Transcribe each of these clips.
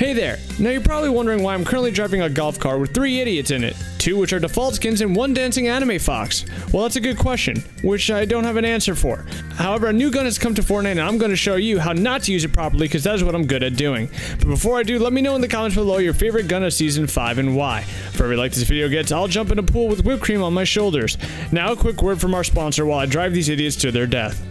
Hey there! Now you're probably wondering why I'm currently driving a golf car with three idiots in it. Two which are default skins and one dancing anime fox. Well, that's a good question, which I don't have an answer for. However, a new gun has come to Fortnite and I'm going to show you how not to use it properly because that is what I'm good at doing. But before I do, let me know in the comments below your favorite gun of Season 5 and why. For every like this video gets, I'll jump in a pool with whipped cream on my shoulders. Now a quick word from our sponsor while I drive these idiots to their death.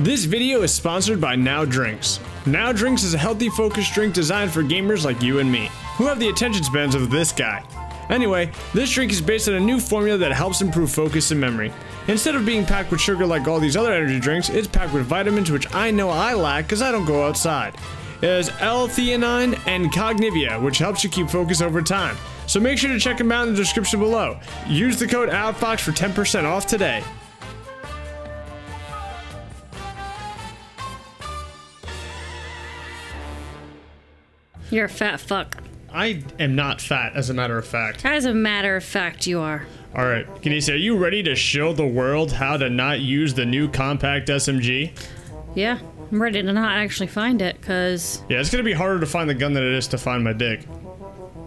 This video is sponsored by Nau Drinks. Nau Drinks is a healthy focused drink designed for gamers like you and me, who have the attention spans of this guy. Anyway, this drink is based on a new formula that helps improve focus and memory. Instead of being packed with sugar like all these other energy drinks, it's packed with vitamins which I know I lack because I don't go outside. It has L-theanine and Cognivia, which helps you keep focus over time. So make sure to check them out in the description below. Use the code OUTFOX for 10% off today. You're a fat fuck. I am not fat, as a matter of fact. As a matter of fact, you are. All right, Kenisa, are you ready to show the world how to not use the new compact SMG? Yeah, I'm ready to not actually find it, cause Yeah, it's gonna be harder to find the gun than it is to find my dick.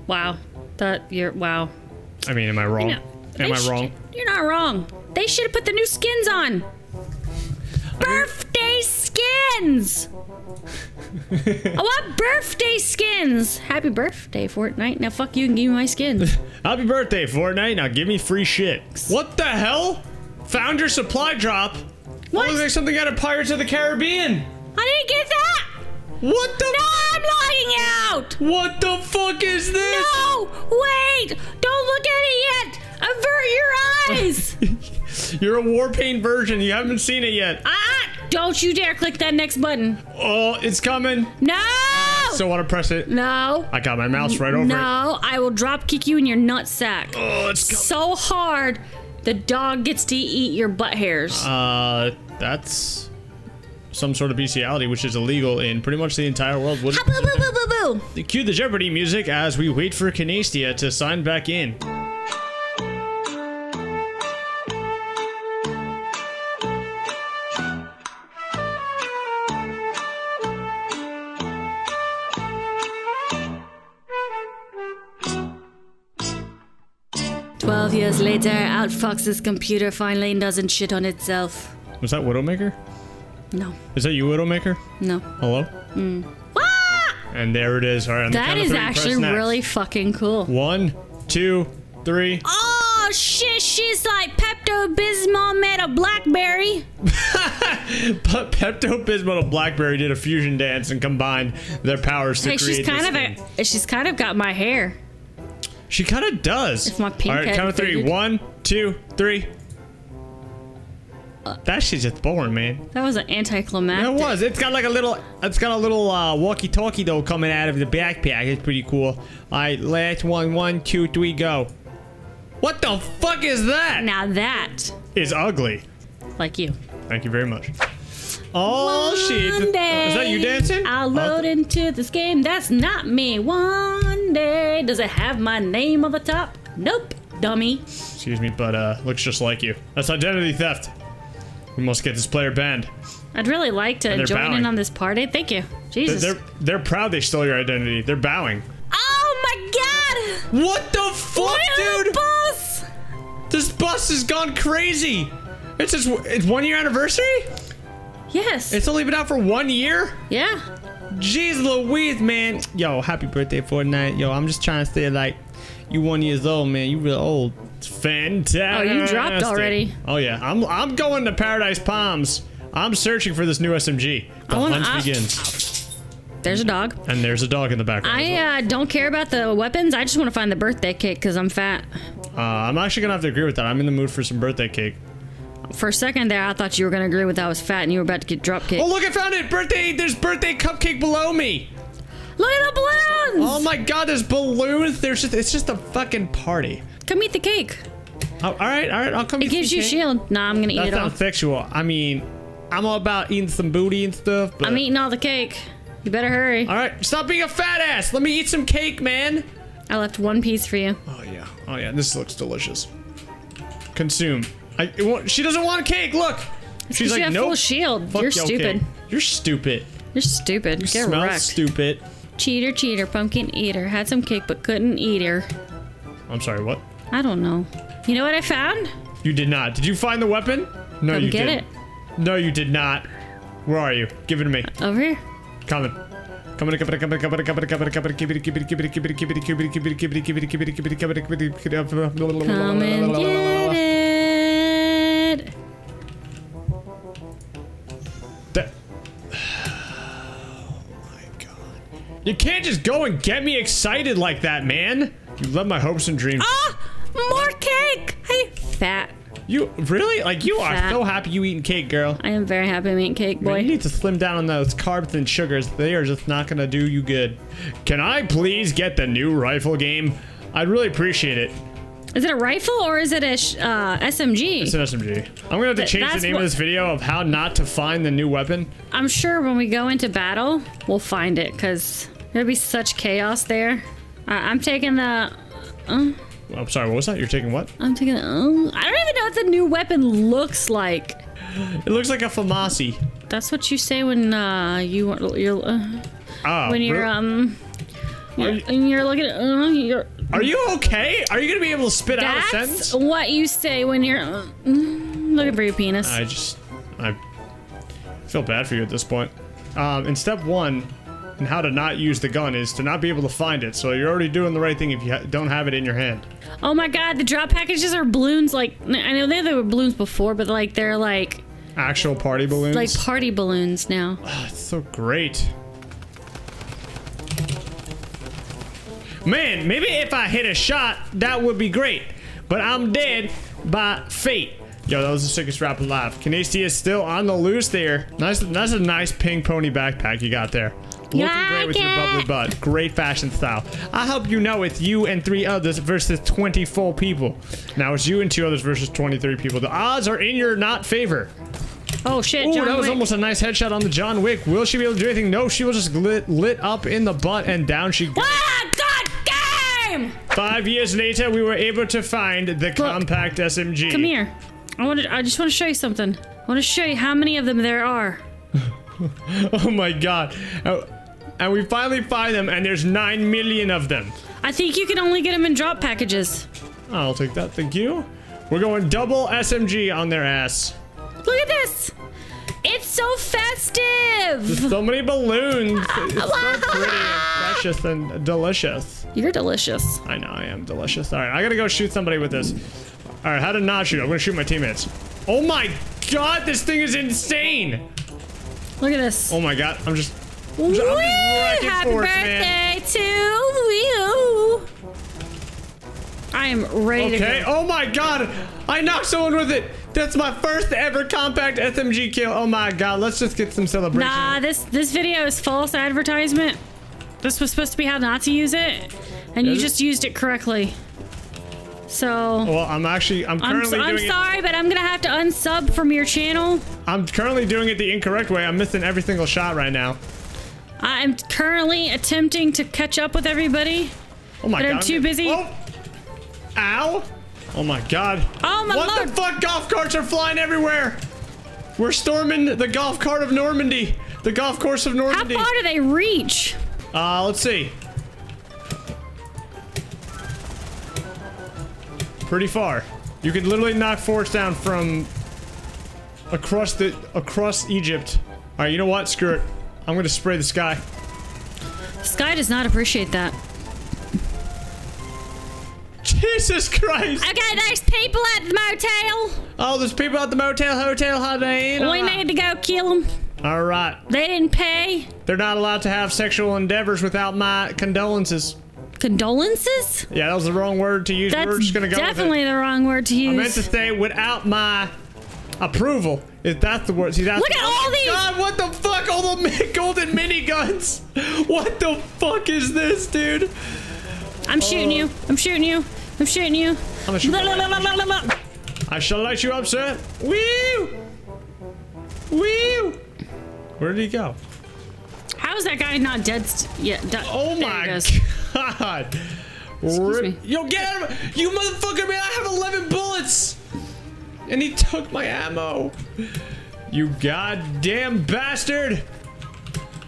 wow, that you're wow. I mean, am I wrong? You know, am I wrong? You're not wrong. They should have put the new skins on. Birthday skins. I want birthday skins. Happy birthday, Fortnite. Now fuck you and give me my skins. Happy birthday, Fortnite! Now give me free shit. What the hell? Found your supply drop. What? That looks like something out of Pirates of the Caribbean. I didn't get that. What the? No, I'm logging out. What the fuck is this? No, wait! Don't look at it yet! Avert your eyes! You're a war paint version. You haven't seen it yet. ah! Don't you dare click that next button! Oh, it's coming. No! Still want to press it? no! I got my mouse right over it. No, I will drop kick you in your nut sack. Oh, it's coming. So hard, the dog gets to eat your butt hairs. Uh, that's some sort of bestiality, which is illegal in pretty much the entire world. Ah, boo, boo, boo, boo, boo. cue the Jeopardy music as we wait for Cannaestia to sign back in. Later, Outfox's computer finally and doesn't shit on itself. Was that Widowmaker? No, Is that you, Widowmaker? no. Hello? Ah! And there it is. All right, on the That is three, actually really fucking cool. One, two, three. Oh shit, she's like Pepto Bismol made a blackberry. But Pepto Bismol and Blackberry did a fusion dance and combined their powers to Hey, create she's kind of a, she's kind of got my hair. She kind of does. If my pink All right, count of three. One, two, three. that shit's just boring, man. That was an anticlimactic. It was. It's got like a little. It's got a little uh, walkie-talkie though coming out of the backpack. It's pretty cool. All right, last one. One, two, three, go. What the fuck is that? Now that, Is ugly. like you. Thank you very much. Oh shit! Is that you dancing? I'll load into this game. That's not me. One day, does it have my name on the top? Nope, dummy. Excuse me, but uh, looks just like you. That's identity theft. We must get this player banned. I'd really like to join bowing. in on this party. Thank you. Jesus. they're they're proud they stole your identity. They're bowing. oh my god! What the fuck, dude? bus! This bus has gone crazy. It's just it's one year anniversary. Yes. It's only been out for one year. yeah. Jeez Louise, man. Yo, happy birthday, Fortnite. Yo, I'm just trying to say like, you one years old, man. You real old. It's fantastic. Oh, you dropped already. Oh yeah, I'm I'm going to Paradise Palms. I'm searching for this new SMG. The I wanna- hunt I- begins, There's a dog. and there's a dog in the background. as well. I uh, don't care about the weapons. I just want to find the birthday cake because I'm fat. Uh, I'm actually gonna have to agree with that. I'm in the mood for some birthday cake. For a second there, I thought you were going to agree with I was fat and you were about to get drop kicked. Oh look, I found it! Birthday! There's birthday cupcake below me. Look at the balloons! Oh my god, there's balloons. There's just it's just a fucking party. Come eat the cake. Oh, all right, all right. I'll come. It gives you cake. shield. Nah, I'm going to eat it all. not sexual. I mean, I'm all about eating some booty and stuff. But... I'm eating all the cake. You better hurry. All right, stop being a fat ass. Let me eat some cake, man. I left one piece for you. Oh yeah. Oh yeah. This looks delicious. Consume. I. It won't, she doesn't want a cake. Look. She's like, have nope. full shield. Fuck You're your stupid. cake. You're stupid. You're stupid. Get Smell wrecked. stupid. cheater, cheater, pumpkin eater. Had some cake but couldn't eat her. I'm sorry, what? I don't know. You know what I found? You did not. Did you find the weapon? No, Come you get didn't. No, you did not. Where are you? Give it to me. Over here. Coming. Coming, coming, coming, coming, coming, coming, coming, keep it, keep it, keep it, keep it, keep it, keep it, keep it, keep it, keep it, keep it, keep it, keep it, keep it, keep it, Come and get it. You can't just go and get me excited like that, man. You love my hopes and dreams. Ah! More cake! Hey, fat. You really? Like you are Fat. so happy you eating cake, girl. I am very happy I'm eating cake, Man, you need to slim down on those carbs and sugars. They are just not gonna do you good. Can I please get the new rifle game? I'd really appreciate it. Is it a rifle or is it a sh- uh, SMG? It's an SMG. I'm gonna have to change the name of this video of how not to find the new weapon. I'm sure when we go into battle, we'll find it because there'll be such chaos there. Uh, I'm taking the. Uh, I'm sorry, what was that? You're taking what? I'm taking the. Uh, I don't even know what the new weapon looks like. It looks like a FAMASI. That's what you say when uh, you you're uh, Ah, when you're um. Are You're, and you're looking at uh, you're Are you okay? Are you gonna be able to spit out a That's what you say when you're uh, looking for your penis. I just, I feel bad for you at this point. Um, in step one, in how to not use the gun is to not be able to find it. So you're already doing the right thing if you ha don't have it in your hand. oh my god, the drop packages are balloons. Like I know they, they were balloons before, but like they're like Actual party balloons. like party balloons now. Ah, it's so great. Man, maybe if I hit a shot, that would be great. But I'm dead by fate. Yo, that was the sickest rap alive. Cannaestia is still on the loose there. Nice, that's a nice pink pony backpack you got there. Looking great with your bubbly butt. Great fashion style. I hope you know it's you and three others versus 24 people. Now it's you and two others versus 23 people. The odds are in your not favor. Oh shit, Ooh, John that was Wick. almost a nice headshot on the John Wick. Will she be able to do anything? No, she was just lit, lit up in the butt and down she goes. Ah, God game! Five years later, we were able to find the compact SMG. Come here. I want to. I just want to show you something. I want to show you how many of them there are. Oh my god. Oh, And we finally find them, and there's nine million of them. I think you can only get them in drop packages. I'll take that, thank you. We're going double SMG on their ass. Look at this. It's so festive. So many balloons. It's so pretty and precious and delicious. You're delicious. I know I am delicious. All right, I gotta go shoot somebody with this. All right, how to not shoot? I'm gonna shoot my teammates. Oh my god, this thing is insane. Look at this. Oh my god, I'm just. Woo! Happy force, birthday man. to you. I am ready Okay. Oh my god, I knocked someone with it. That's my first ever compact SMG kill. Oh my god, let's just get some celebration. Nah, this this video is false advertisement. This was supposed to be how not to use it, and you Is it? just used it correctly. So Well, I'm actually. I'm I'm, currently so, I'm doing sorry, but I'm gonna have to unsub from your channel. I'm currently doing it the incorrect way. I'm missing every single shot right now. I'm currently attempting to catch up with everybody. Oh my god. I'm too busy. Oh. Ow. Oh my god. Oh my god! what lord! the fuck? Golf carts are flying everywhere. We're storming the golf cart of Normandy. The golf course of Normandy. How far do they reach? Uh, let's see. Pretty far. You can literally knock forts down from across the across Egypt. All right, you know what? Screw it. I'm gonna spray the sky. Sky does not appreciate that. Jesus Christ! Okay, there's people at the motel. Oh, there's people at the motel, hotel, honey. We need to go kill them. All right. They didn't pay. They're not allowed to have sexual endeavors without my condolences. Condolences? Yeah, that was the wrong word to use. That's We're just gonna go definitely the wrong word to use. I meant to say without my approval. If that's the word. See, that's Look at oh all my these- God, what the fuck? All the mi- golden miniguns. What the fuck is this, dude? I'm shooting you. I'm shooting you. I'm shooting you. I'm gonna shoot Blah, blah, blah, blah, blah, blah. I shall light you up, sir. Woo! Woo! Where did he go? How is that guy not dead? yet? yeah. Oh my god! Excuse me. Yo, get out of You motherfucker, man! I have 11 bullets! And he took my ammo. You goddamn bastard!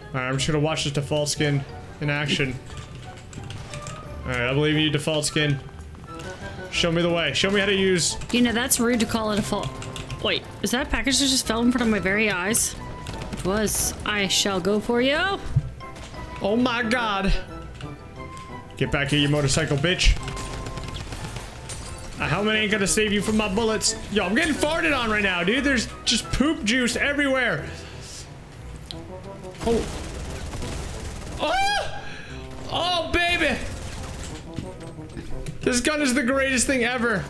Alright, I'm just gonna watch this default skin in action. Alright, I believe in you, default skin. Show me the way. Show me how to use. You know, that's rude to call it a fault. Wait, is that package that just fell in front of my very eyes? It was. I shall go for you. Oh my god. Get back here, you motorcycle bitch. A helmet ain't gonna save you from my bullets. Yo, I'm getting farted on right now, dude. There's just poop juice everywhere. Oh. Oh! Oh, baby! This gun is the greatest thing ever.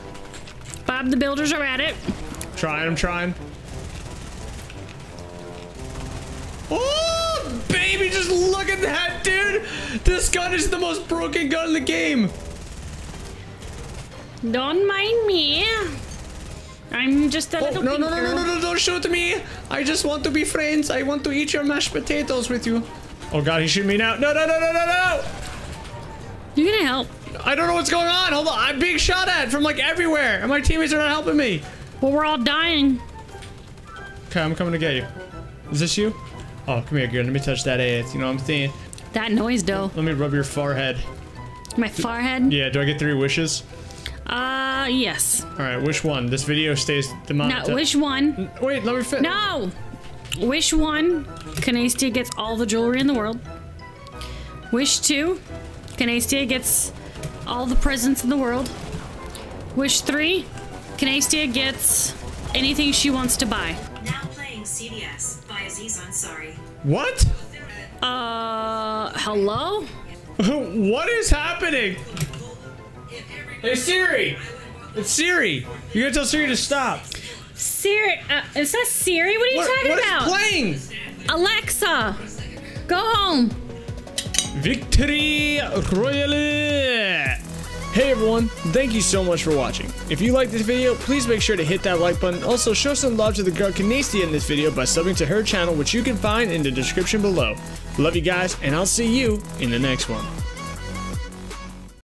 Bob the builders are at it. Trying, I'm trying. Oh, baby, just look at that, dude. This gun is the most broken gun in the game. Don't mind me. I'm just a Oh, little no, no, no, no, no, no, don't shoot me. I just want to be friends. I want to eat your mashed potatoes with you. Oh, God, he's shooting me now. No, no, no, no, no, no. You gonna help? I don't know what's going on. Hold on. I'm being shot at from like everywhere, and my teammates are not helping me. Well, we're all dying. Okay, I'm coming to get you. Is this you? Oh, come here, girl. Let me touch that ass. You know what I'm saying? That noise, though. Let me rub your forehead. My forehead. Yeah, do I get three wishes? Uh, yes. All right, which one? This video stays No, which one. Wait, let me fit. No! Wish one, Cannaestia gets all the jewelry in the world. Wish two, Cannaestia gets all the presents in the world. Wish three, Cannaestia gets anything she wants to buy. Now playing CDS by Aziz Ansari. What? Uh, hello? what is happening? Hey Siri! It's Siri! You gotta tell Siri to stop. Siri, uh, is that Siri? What are you What, talking what is about? playing? Alexa, go home. Victory Royale! Hey everyone, thank you so much for watching. If you liked this video, please make sure to hit that like button. Also, show some love to the girl Cannaestia in this video by subbing to her channel, which you can find in the description below. Love you guys, and I'll see you in the next one.